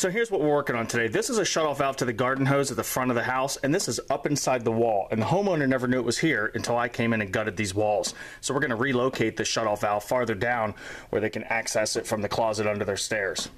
So here's what we're working on today. This is a shutoff valve to the garden hose at the front of the house, and this is up inside the wall. And the homeowner never knew it was here until I came in and gutted these walls. So we're gonna relocate the shutoff valve farther down where they can access it from the closet under their stairs.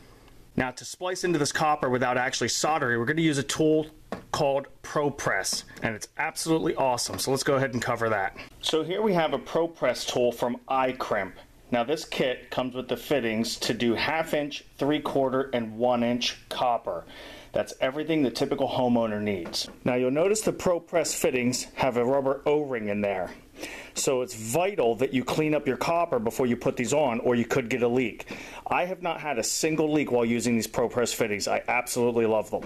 Now to splice into this copper without actually soldering, we're gonna use a tool called ProPress, and it's absolutely awesome. So let's go ahead and cover that. So here we have a ProPress tool from iCrimp. Now this kit comes with the fittings to do half inch, three quarter, and one inch copper. That's everything the typical homeowner needs. Now you'll notice the ProPress fittings have a rubber O-ring in there. So it's vital that you clean up your copper before you put these on or you could get a leak. I have not had a single leak while using these ProPress fittings. I absolutely love them.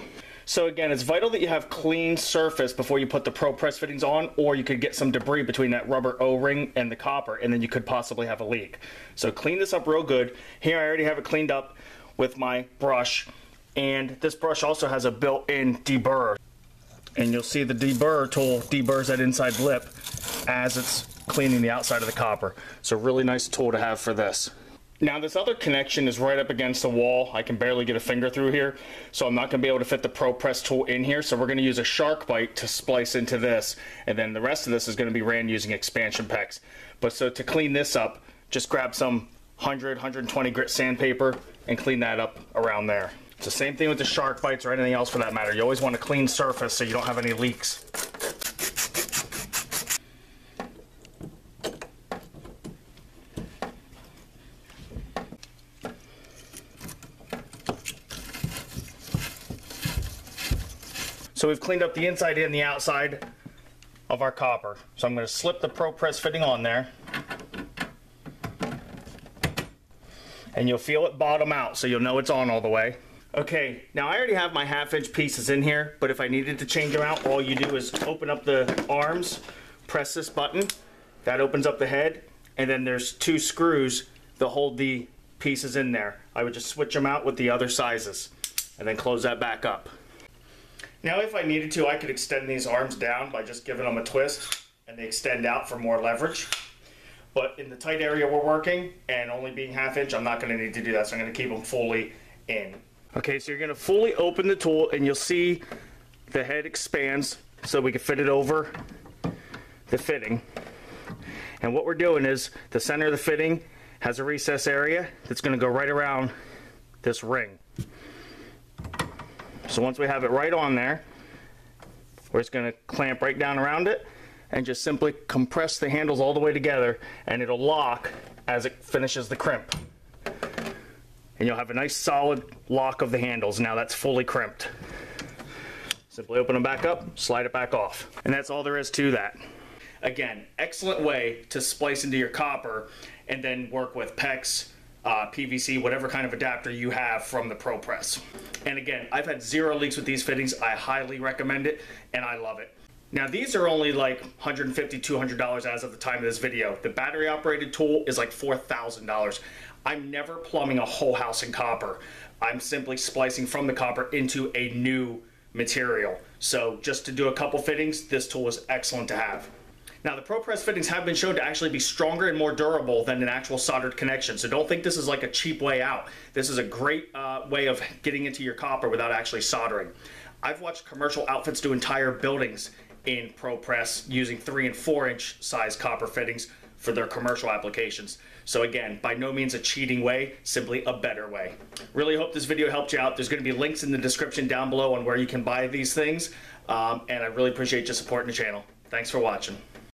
So again, it's vital that you have clean surface before you put the ProPress fittings on, or you could get some debris between that rubber O-ring and the copper, and then you could possibly have a leak. So clean this up real good. Here I already have it cleaned up with my brush, and this brush also has a built-in deburr. And you'll see the deburr tool deburrs that inside lip as it's cleaning the outside of the copper. So really nice tool to have for this. Now this other connection is right up against the wall. I can barely get a finger through here, so I'm not gonna be able to fit the Pro Press tool in here. So we're gonna use a shark bite to splice into this, and then the rest of this is gonna be ran using expansion pex. But so to clean this up, just grab some 100, 120 grit sandpaper and clean that up around there. It's the same thing with the SharkBites or anything else for that matter. You always want a clean surface so you don't have any leaks. So we've cleaned up the inside and the outside of our copper. So I'm going to slip the Pro Press fitting on there. And you'll feel it bottom out so you'll know it's on all the way. Okay, now I already have my half inch pieces in here, but if I needed to change them out, all you do is open up the arms, press this button, that opens up the head, and then there's two screws that hold the pieces in there. I would just switch them out with the other sizes and then close that back up. Now if I needed to, I could extend these arms down by just giving them a twist and they extend out for more leverage. But in the tight area we're working and only being half inch, I'm not gonna need to do that. So I'm gonna keep them fully in. Okay, so you're gonna fully open the tool and you'll see the head expands so we can fit it over the fitting. And what we're doing is the center of the fitting has a recess area that's gonna go right around this ring. So once we have it right on there, we're just gonna clamp right down around it and just simply compress the handles all the way together and it'll lock as it finishes the crimp. And you'll have a nice solid lock of the handles. Now that's fully crimped. Simply open them back up, slide it back off. And that's all there is to that. Again, excellent way to splice into your copper and then work with PEX, uh, PVC, whatever kind of adapter you have from the ProPress. And again, I've had zero leaks with these fittings. I highly recommend it and I love it. Now these are only like $150, $200 as of the time of this video. The battery operated tool is like $4,000. I'm never plumbing a whole house in copper. I'm simply splicing from the copper into a new material. So just to do a couple fittings, this tool is excellent to have. Now the ProPress fittings have been shown to actually be stronger and more durable than an actual soldered connection. So don't think this is like a cheap way out. This is a great uh, way of getting into your copper without actually soldering. I've watched commercial outfits do entire buildings in ProPress using three and four inch size copper fittings for their commercial applications. So again, by no means a cheating way, simply a better way. Really hope this video helped you out. There's gonna be links in the description down below on where you can buy these things. Um, and I really appreciate your support in the channel. Thanks for watching.